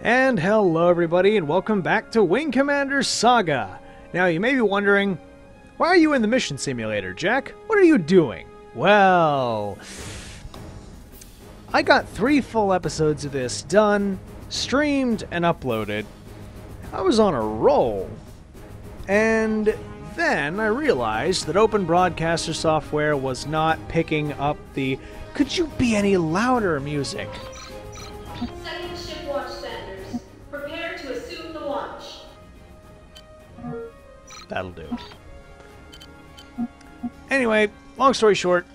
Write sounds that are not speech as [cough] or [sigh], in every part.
And hello, everybody, and welcome back to Wing Commander Saga. Now, you may be wondering, why are you in the mission simulator, Jack? What are you doing? Well, I got three full episodes of this done, streamed, and uploaded. I was on a roll. And then I realized that Open Broadcaster software was not picking up the could you be any louder music. That'll do. Anyway, long story short,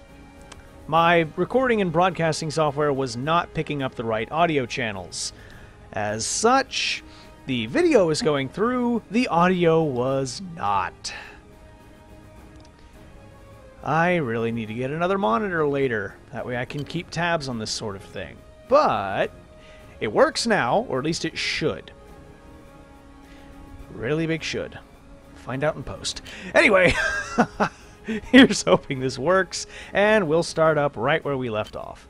my recording and broadcasting software was not picking up the right audio channels. As such, the video was going through, the audio was not. I really need to get another monitor later. That way I can keep tabs on this sort of thing. But it works now, or at least it should. Really big should. Find out in post. Anyway, [laughs] here's hoping this works, and we'll start up right where we left off.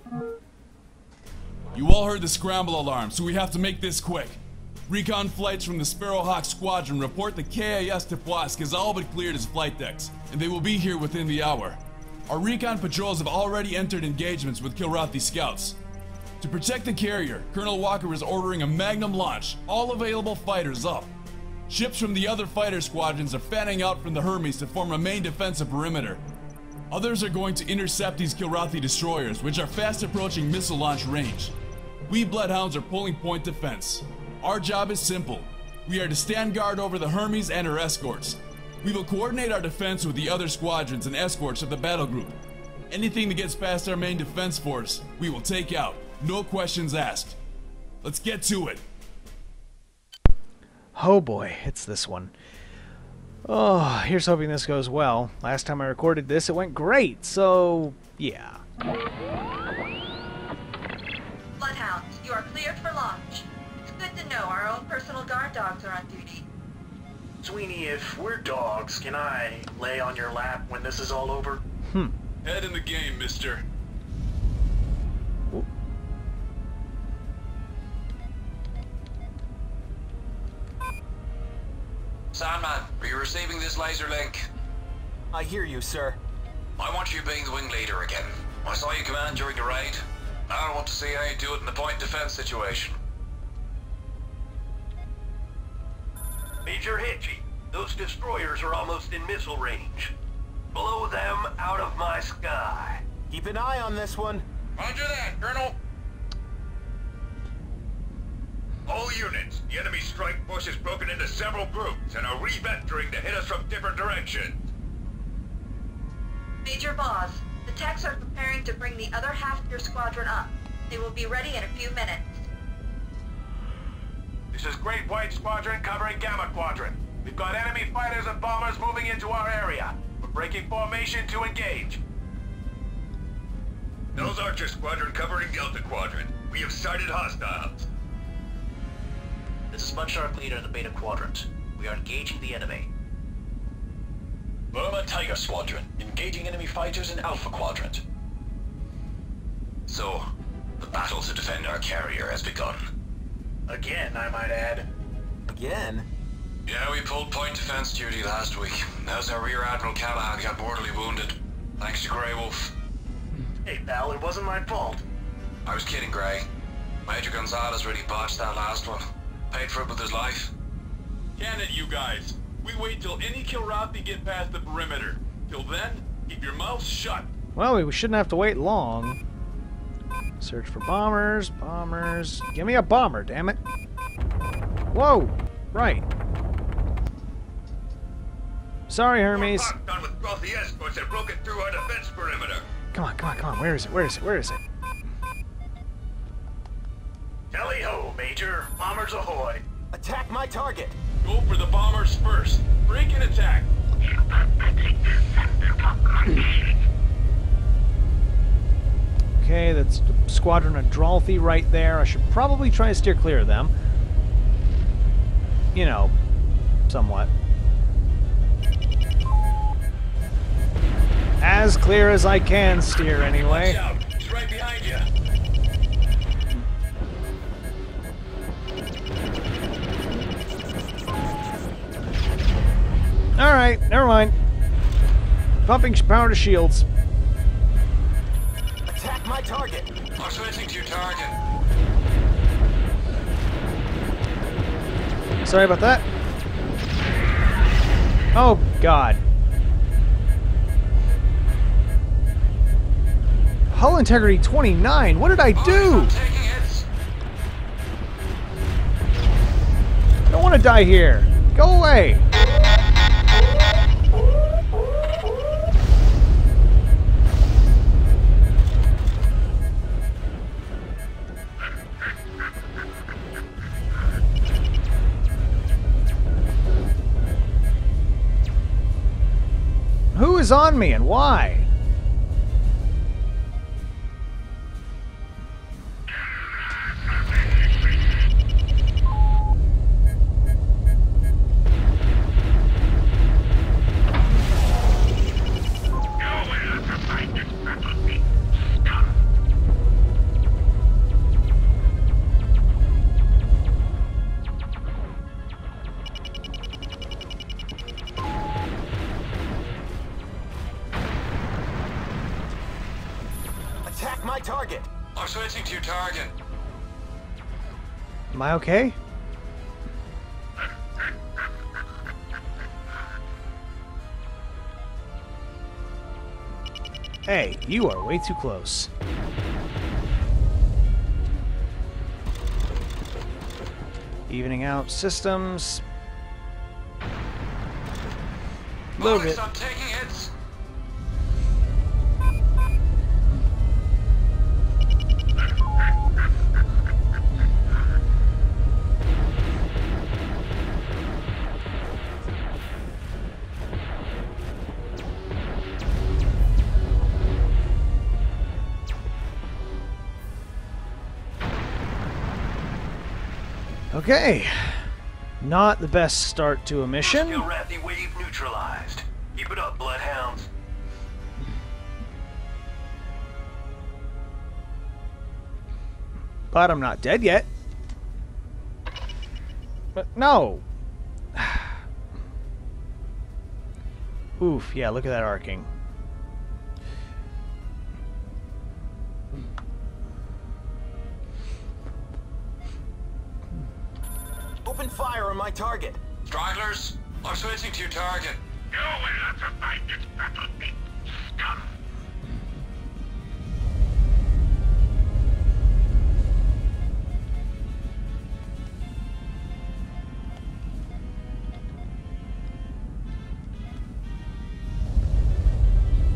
You all heard the scramble alarm, so we have to make this quick. Recon flights from the Sparrowhawk Squadron report the KIS Teposk has all but cleared its flight decks, and they will be here within the hour. Our recon patrols have already entered engagements with Kilrathi scouts. To protect the carrier, Colonel Walker is ordering a Magnum launch, all available fighters up. Ships from the other fighter squadrons are fanning out from the Hermes to form a main defensive perimeter. Others are going to intercept these Kilrathi destroyers, which are fast approaching missile launch range. We Bloodhounds are pulling point defense. Our job is simple. We are to stand guard over the Hermes and her escorts. We will coordinate our defense with the other squadrons and escorts of the battle group. Anything that gets past our main defense force, we will take out. No questions asked. Let's get to it. Oh boy, it's this one. Oh, here's hoping this goes well. Last time I recorded this, it went great, so yeah. Bloodhounds, you are cleared for launch. It's good to know our own personal guard dogs are on duty. Sweeney, if we're dogs, can I lay on your lap when this is all over? Hmm. Head in the game, mister. Sandman, are you receiving this laser link? I hear you, sir. I want you being the wing leader again. I saw you command during the raid. Now I want to see how you do it in the point defense situation. Major Hitchy, those destroyers are almost in missile range. Blow them out of my sky. Keep an eye on this one. Roger that, Colonel. All units, the enemy strike force is broken into several groups and are re-vectoring to hit us from different directions. Major Boss, the techs are preparing to bring the other half of your squadron up. They will be ready in a few minutes. This is Great White Squadron covering Gamma Quadrant. We've got enemy fighters and bombers moving into our area. We're breaking formation to engage. Nose Archer Squadron covering Delta Quadrant. We have sighted hostiles. This is Mudshark Leader in the Beta Quadrant. We are engaging the enemy. Burma Tiger Squadron, engaging enemy fighters in Alpha Quadrant. So, the battle to defend our carrier has begun. Again, I might add. Again? Yeah, we pulled point defense duty last week. How's our Rear Admiral Callahan got mortally wounded. Thanks to Grey Wolf. Hey, pal, it wasn't my fault. I was kidding, Grey. Major Gonzalez really botched that last one. Paid for it with his life. Can it, you guys? We wait till any Kilrathi get past the perimeter. Till then, keep your mouths shut. Well, we shouldn't have to wait long. Search for bombers, bombers. Give me a bomber, damn it. Whoa! Right. Sorry, Hermes. Locked on with Frothy escorts and broken through our defense perimeter. Come on, come on, come on. Where is it? Where is it? Where is it? Major. Bombers ahoy. Attack my target! Go for the bombers first. Break and attack. Okay, that's Squadron Adralthi right there. I should probably try and steer clear of them. You know, somewhat. As clear as I can steer, anyway. Alright, never mind. Pumping power to shields. Attack my target. I'm switching to your target. Sorry about that. Oh, God. Hull integrity 29. What did I do? I'm taking hits. I don't want to die here. Go away. Is on me and why? Attack my target. I'm switching to your target. Am I okay? Hey, you are way too close. Evening out systems. Little Bollocks, bit. Okay. Not the best start to a mission. Wave neutralized. Keep it up, bloodhounds. But I'm not dead yet. But no. [sighs] Oof, yeah, look at that arcing. My target. Stragglers, I'm switching to your target.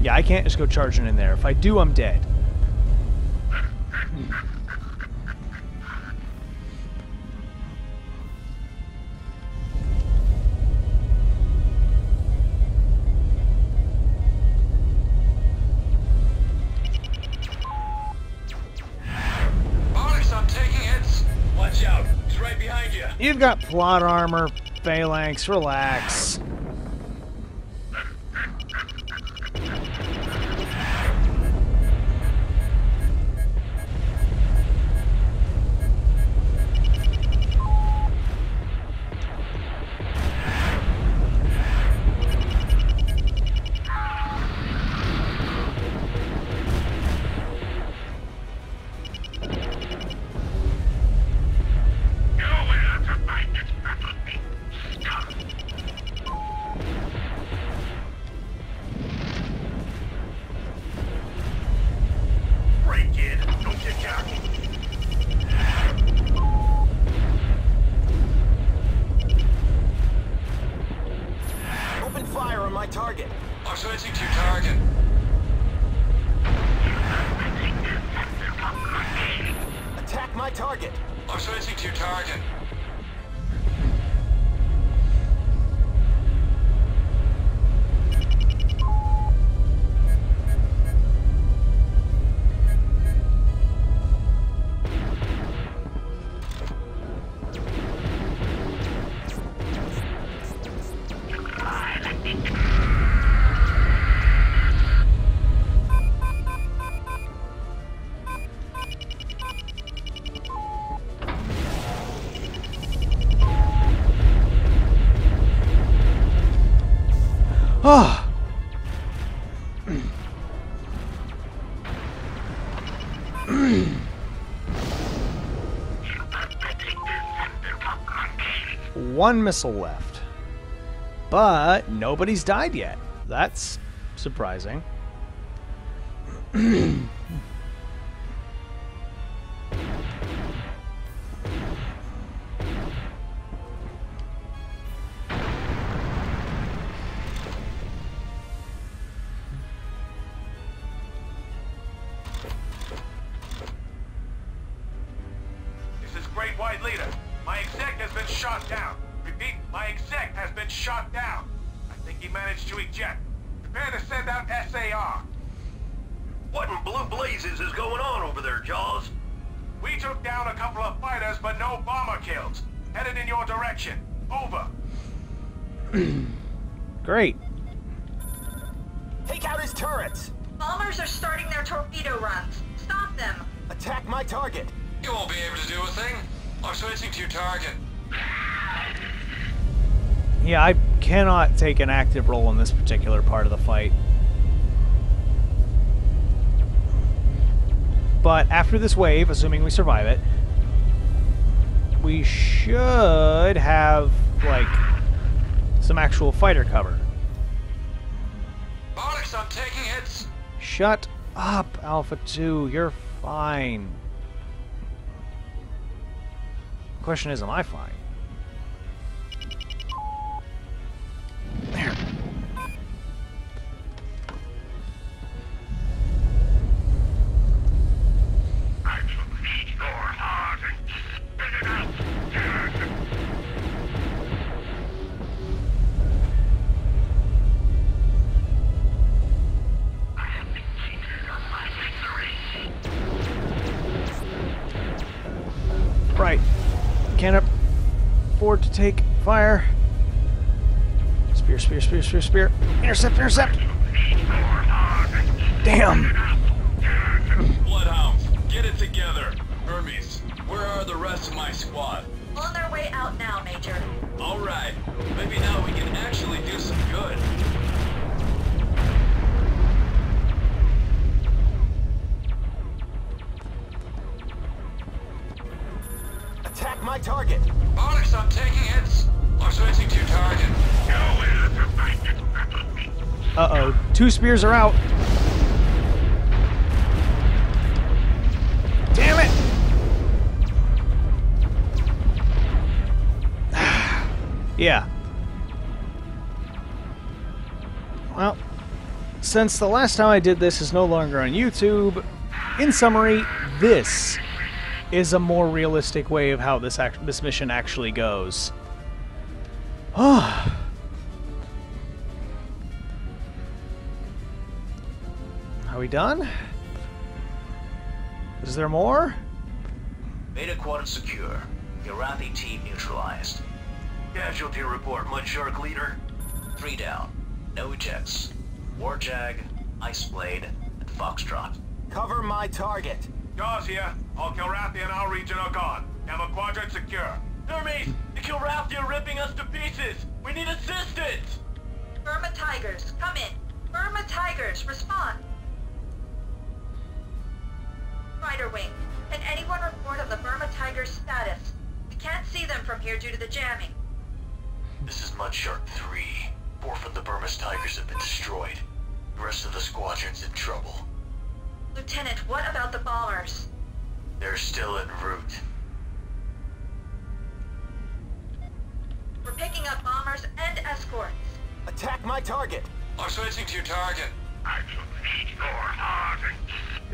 Yeah, I can't just go charging in there. If I do, I'm dead. You've got plot armor, phalanx, relax. Target. One missile left. But nobody's died yet. That's surprising. This is Great White Leader. My exec has been shot down. Repeat, my exec has been shot down. I think he managed to eject. Prepare to send out SAR. What in blue blazes is going on over there, Jaws? We took down a couple of fighters, but no bomber kills. Headed in your direction. Over. [clears throat] Great. Take out his turrets! Bombers are starting their torpedo runs. Stop them. Attack my target! You won't be able to do a thing. I'm switching to your target. Yeah, I cannot take an active role in this particular part of the fight. But after this wave, assuming we survive it, we should have, like, some actual fighter cover. Alex, I'm taking hits. Shut up, Alpha 2. You're fine. Question is, am I fine? Take fire. Spear, spear, spear, spear, spear. Intercept, intercept! Damn! Bloodhounds, get it together. Hermes, where are the rest of my squad? On their way out now, Major. Alright, maybe now we can actually do some good. Attack my target! Uh-oh. Two spears are out. Damn it! [sighs] yeah. Well, since the last time I did this is no longer on YouTube, in summary, this is a more realistic way of how this act- this mission actually goes. Ah. [sighs] Are we done? Is there more? Beta quadrant secure. Irathi team neutralized. Casualty report, Mudshark leader. Three down. No ejects. Warjag, Iceblade, and Foxtrot. Cover my target! Jaws here. All Kilrathi in our region are gone. Gamma Quadrant secure. Hermes! The Kilrathi are ripping us to pieces! We need assistance! Burma Tigers, come in. Burma Tigers, respond. Rider Wing, can anyone report on the Burma Tigers' status? We can't see them from here due to the jamming. This is Mudshark 3. Four of the Burmese Tigers have been destroyed. The rest of the squadron's in trouble. Lieutenant, what about the bombers? They're still en route. We're picking up bombers and escorts. Attack my target! I'm switching to your target. I shall eat your heart and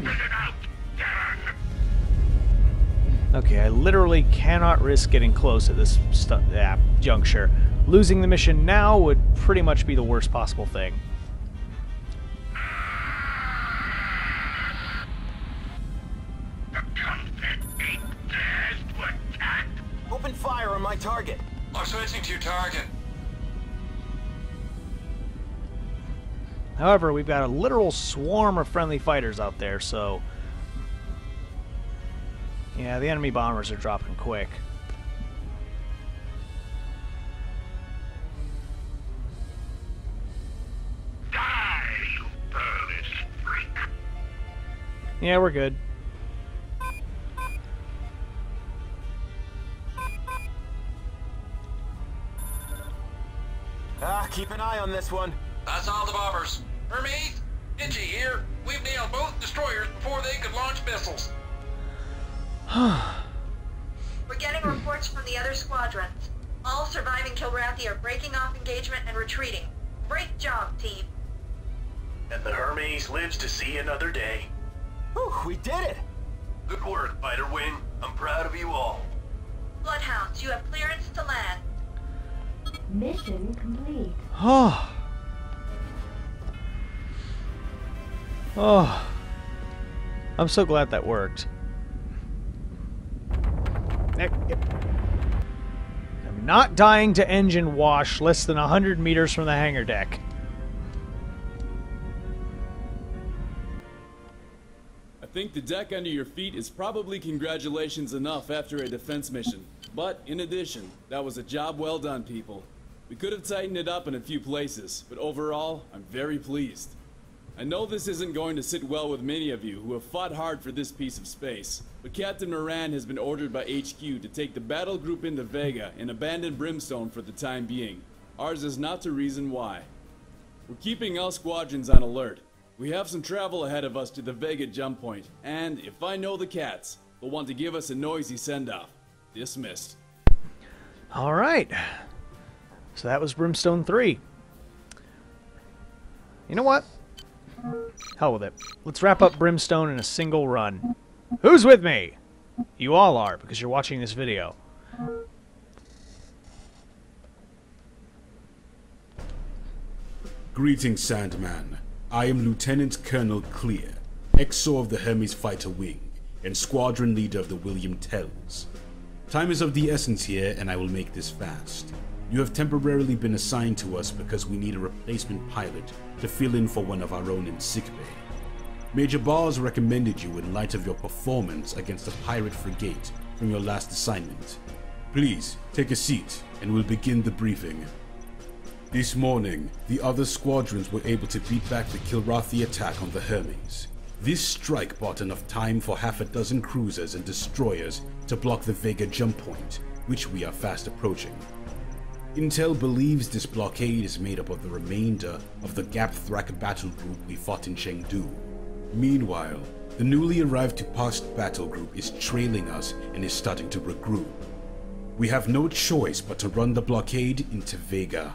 spit it out, Darren! Okay, I literally cannot risk getting close at this stu- yeah, juncture. Losing the mission now would pretty much be the worst possible thing. my target. I'm switching to your target. However, we've got a literal swarm of friendly fighters out there, so... Yeah, the enemy bombers are dropping quick. Die, you freak. Yeah, we're good. On this one. That's all the bombers. Hermes, Itchy here. We've nailed both destroyers before they could launch missiles. [sighs] We're getting reports from the other squadrons. All surviving Kilrathi are breaking off engagement and retreating. Great job, team. And the Hermes lives to see another day. Whew, we did it! Good work, Fighter Wing. I'm proud of you all. Bloodhounds, you have clearance to land. Mission complete. Oh. Oh. I'm so glad that worked. I'm not dying to engine wash less than 100 meters from the hangar deck. I think the deck under your feet is probably congratulations enough after a defense mission. But in addition, that was a job well done, people. We could have tightened it up in a few places, but overall, I'm very pleased. I know this isn't going to sit well with many of you who have fought hard for this piece of space, but Captain Moran has been ordered by HQ to take the battle group into Vega and abandon Brimstone for the time being. Ours is not the reason why. We're keeping all squadrons on alert. We have some travel ahead of us to the Vega jump point, and if I know the cats, they'll want to give us a noisy send-off. Dismissed. All right. So that was Brimstone 3. You know what? Hell with it. Let's wrap up Brimstone in a single run. Who's with me? You all are, because you're watching this video. Greetings, Sandman. I am Lieutenant Colonel Clear, XO of the Hermes Fighter Wing, and Squadron Leader of the William Tells. Time is of the essence here, and I will make this fast. You have temporarily been assigned to us because we need a replacement pilot to fill in for one of our own in sickbay. Major Bars recommended you in light of your performance against the pirate frigate from your last assignment. Please, take a seat, and we'll begin the briefing. This morning, the other squadrons were able to beat back the Kilrathi attack on the Hermes. This strike bought enough time for half a dozen cruisers and destroyers to block the Vega jump point, which we are fast approaching. Intel believes this blockade is made up of the remainder of the Gapthrak battle group we fought in Chengdu. Meanwhile, the newly arrived Tupast battle group is trailing us and is starting to regroup. We have no choice but to run the blockade into Vega.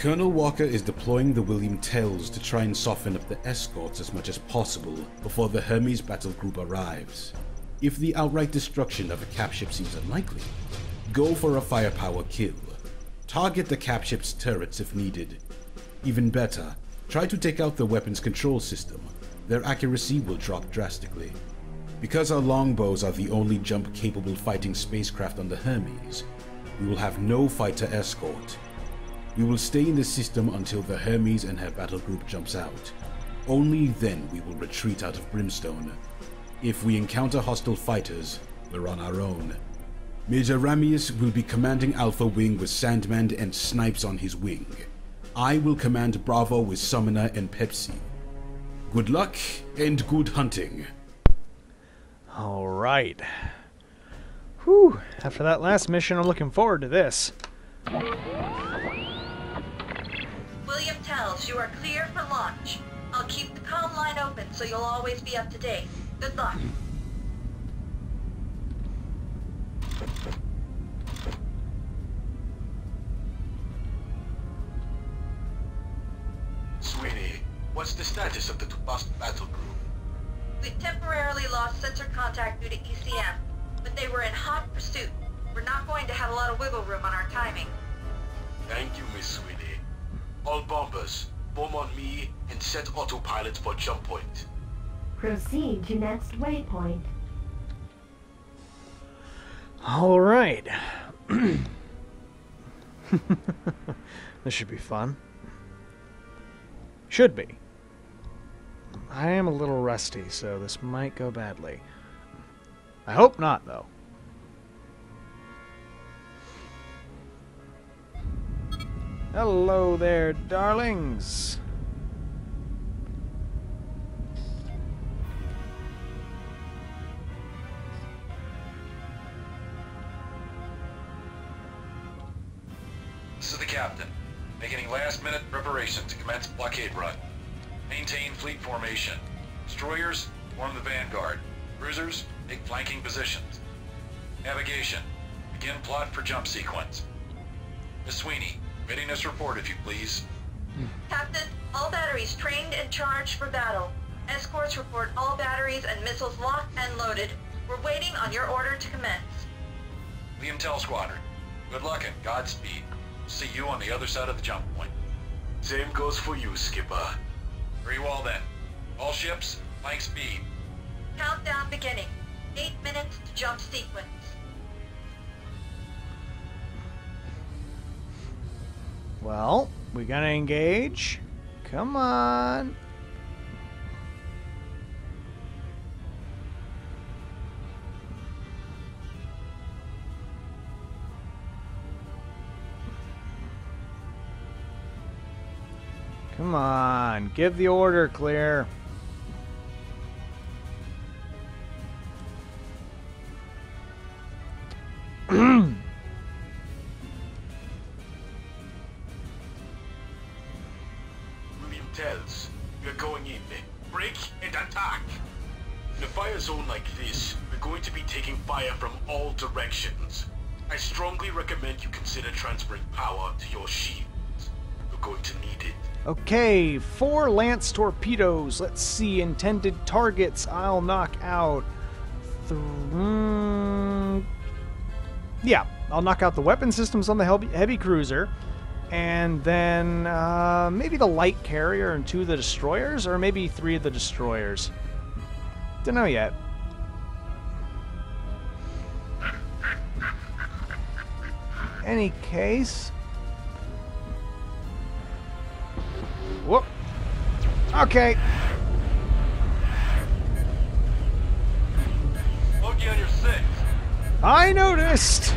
Colonel Walker is deploying the William Tells to try and soften up the escorts as much as possible before the Hermes battle group arrives. If the outright destruction of a capship seems unlikely, go for a firepower kill. Target the capship's turrets if needed. Even better, try to take out the weapons control system. Their accuracy will drop drastically. Because our longbows are the only jump-capable fighting spacecraft on the Hermes, we will have no fighter escort. We will stay in the system until the Hermes and her battle group jumps out. Only then we will retreat out of Brimstone. If we encounter hostile fighters, we're on our own. Major Ramius will be commanding Alpha Wing with Sandman and Snipes on his wing. I will command Bravo with Summoner and Pepsi. Good luck and good hunting. All right. Whew. After that last mission, I'm looking forward to this. William Tells you are clear for launch. I'll keep the comm line open so you'll always be up to date. Good luck. Set autopilot for jump point. Proceed to next waypoint. All right. [clears throat] this should be fun. Should be. I am a little rusty, so this might go badly. I hope not, though. Hello there, darlings. Formation. Destroyers, form the vanguard. Cruisers, take flanking positions. Navigation. Begin plot for jump sequence. Miss Sweeney, readiness report if you please. Captain, all batteries trained and charged for battle. Escorts report all batteries and missiles locked and loaded. We're waiting on your order to commence. Liam Tell Squadron. Good luck and Godspeed. See you on the other side of the jump point. Same goes for you, Skipper. Very well then. All ships, flank speed. Countdown beginning. Eight minutes to jump sequence. Well, we gotta engage. Come on. Come on, give the order clear. Okay, four lance torpedoes. Let's see, intended targets. I'll knock out. Th- yeah, I'll knock out the weapon systems on the heavy, heavy cruiser, and then uh, maybe the light carrier and two of the destroyers, or maybe three of the destroyers. Don't know yet. Any case. Whoop. Okay. Bogey on your six. I noticed.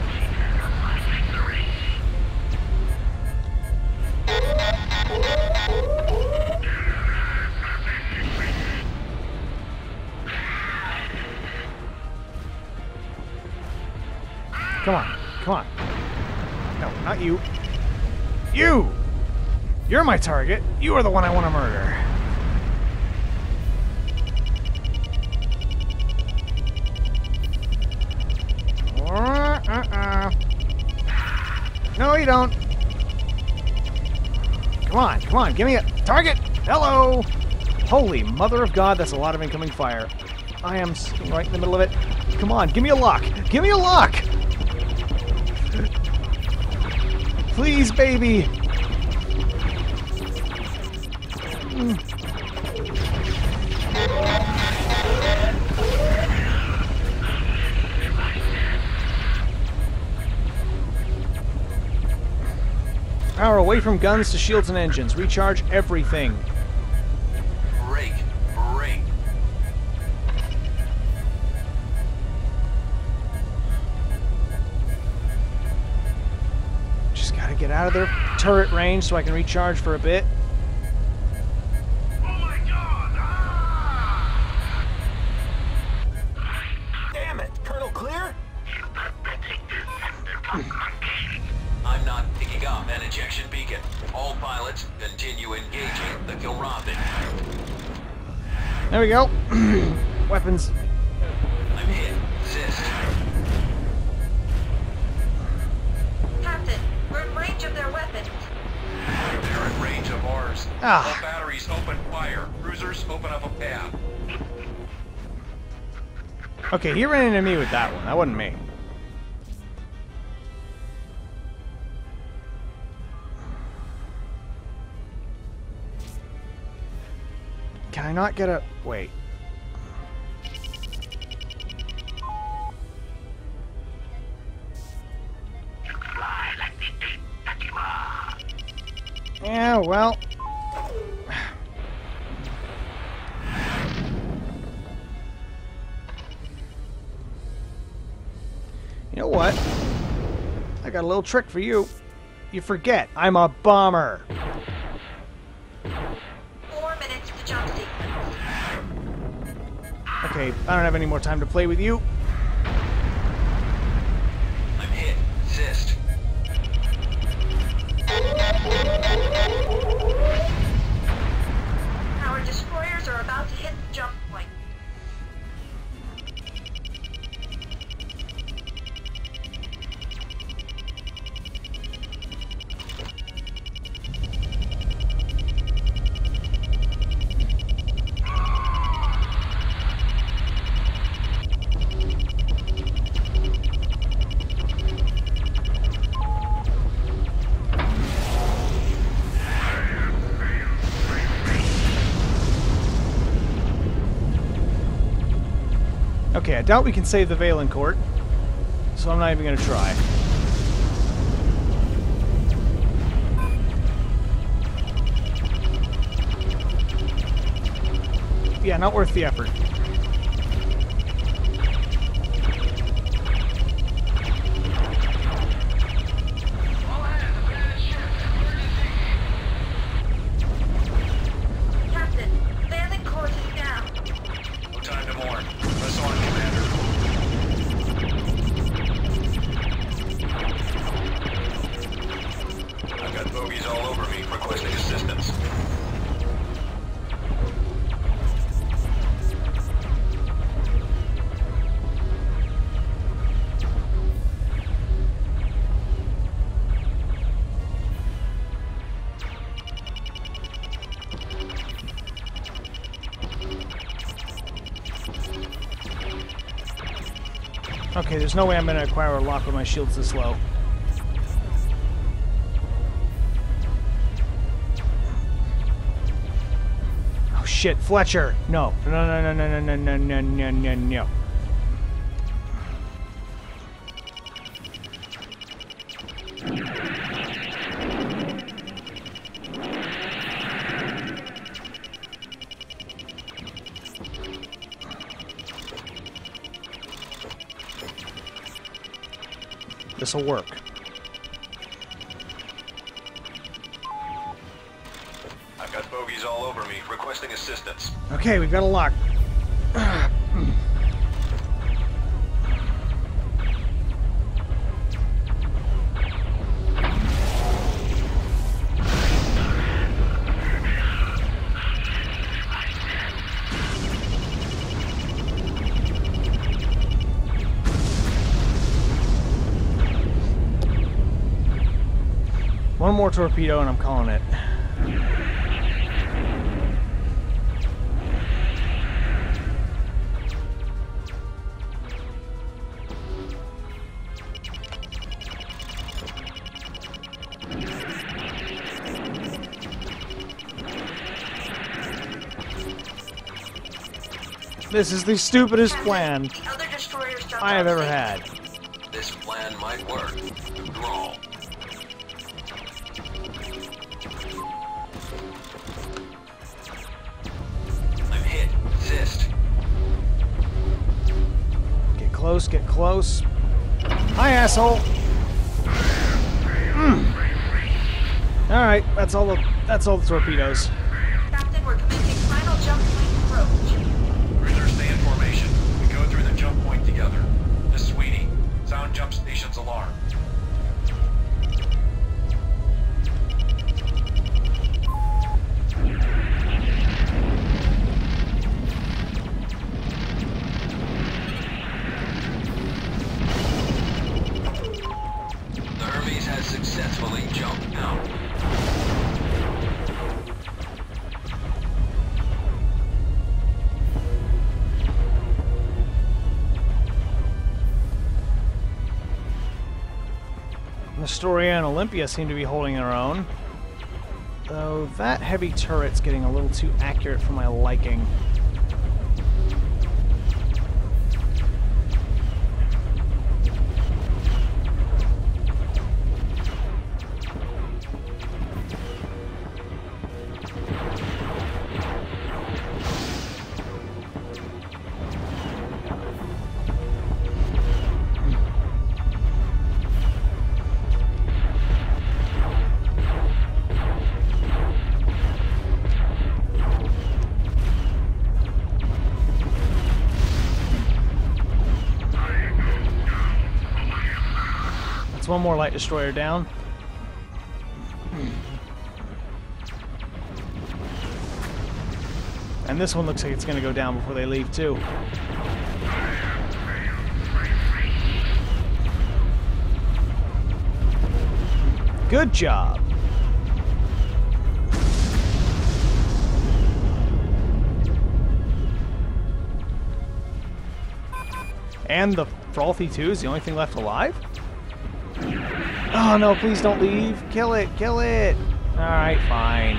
Come on. Come on. No, not you. You! You're my target. You are the one I want to murder. Uh-uh. No, you don't. Come on, come on, give me a target. Hello. Holy mother of God, that's a lot of incoming fire. I am right in the middle of it. Come on, give me a lock. Give me a lock. Please, baby. Power away from guns to shields and engines. Recharge everything. Break. Break. Just gotta get out of their turret range so I can recharge for a bit. There we go. [clears throat] Weapons. I'm hit. Assist. Captain, we're in range of their weapons. They're in range of ours. Ah. All batteries open fire. Cruisers open up a path. Okay, he ran into me with that one. That wasn't me. I not get a... Wait. Yeah, well... [sighs] You know what? I got a little trick for you. You forget, I'm a bomber. I don't have any more time to play with you. Okay, I doubt we can save the Valencourt, so I'm not even going to try. Yeah, not worth the effort. Okay, there's no way I'm going to acquire a lock with my shield's this low. Oh shit, Fletcher! No. No, no, no, no, no, no, no, no, no, no, This'll work. I've got bogies all over me requesting assistance. Okay, we've got a lock. Torpedo and I'm calling it. This is the stupidest plan The other destroyers jumped I have ever had. This plan might work. After all. I'm hit. Assist. Get close, get close. Hi, asshole. Mm. All right, that's all the that's all the torpedoes. Olympia seem to be holding their own. Though that heavy turret's getting a little too accurate for my liking. One more light destroyer down. And this one looks like it's going to go down before they leave, too. Good job. And the Fralthi 2 is the only thing left alive? Oh no, please don't leave. Kill it, kill it. Alright, fine.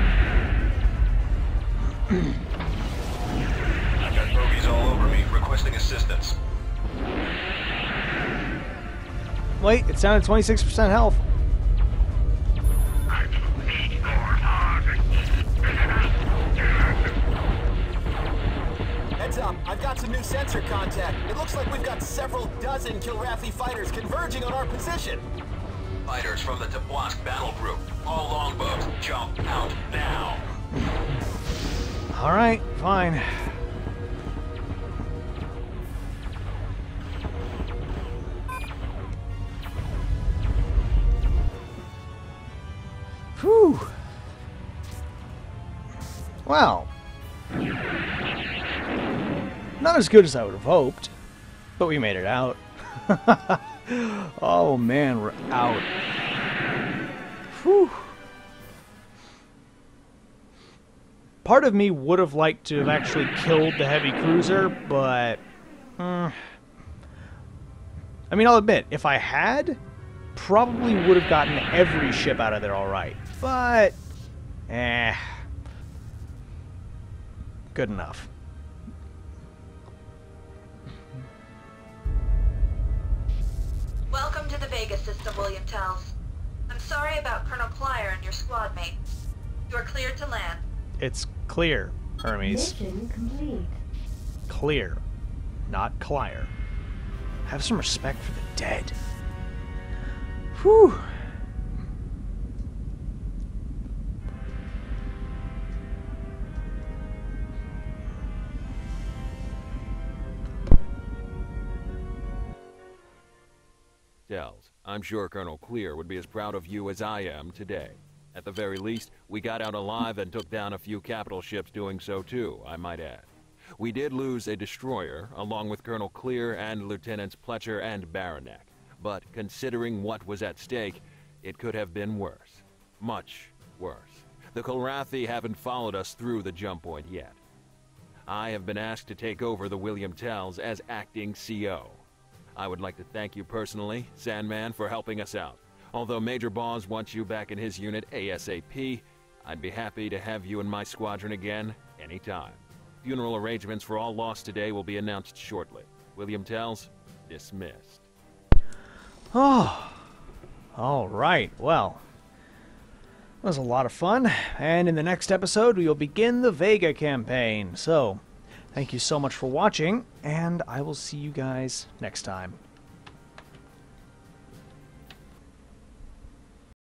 I've got bogies all over me requesting assistance. Wait, it's down to 26% health. Heads up, I've got some new sensor contact. It looks like we've got several dozen Kilrathi fighters converging on our position. Fighters from the Tobolsk battle group. All longbows, jump out now. Alright, fine. Whew. Well. Not as good as I would have hoped, but we made it out. [laughs] oh man, we're out. Whew. Part of me would have liked to have actually killed the heavy cruiser, but. mm, I mean, I'll admit, if I had, probably would have gotten every ship out of there alright. But. Eh. Good enough. Welcome to the Vega system, William Tells. I'm sorry about Colonel Clier and your squad mate. You are cleared to land. It's clear, Hermes. Mission complete. Clear, not Clier. Have some respect for the dead. Whew. I'm sure Colonel Clear would be as proud of you as I am today. At the very least, we got out alive and took down a few capital ships doing so too, I might add. We did lose a destroyer, along with Colonel Clear and Lieutenants Pletcher and Baronek. But considering what was at stake, it could have been worse. Much worse. The Kilrathi haven't followed us through the jump point yet. I have been asked to take over the William Tells as acting CO. I would like to thank you personally, Sandman, for helping us out. Although Major Boss wants you back in his unit ASAP, I'd be happy to have you in my squadron again anytime. Funeral arrangements for all lost today will be announced shortly. William Tells, dismissed. Oh, all right. Well, that was a lot of fun. And in the next episode, we will begin the Vega campaign. So, thank you so much for watching, and I will see you guys next time.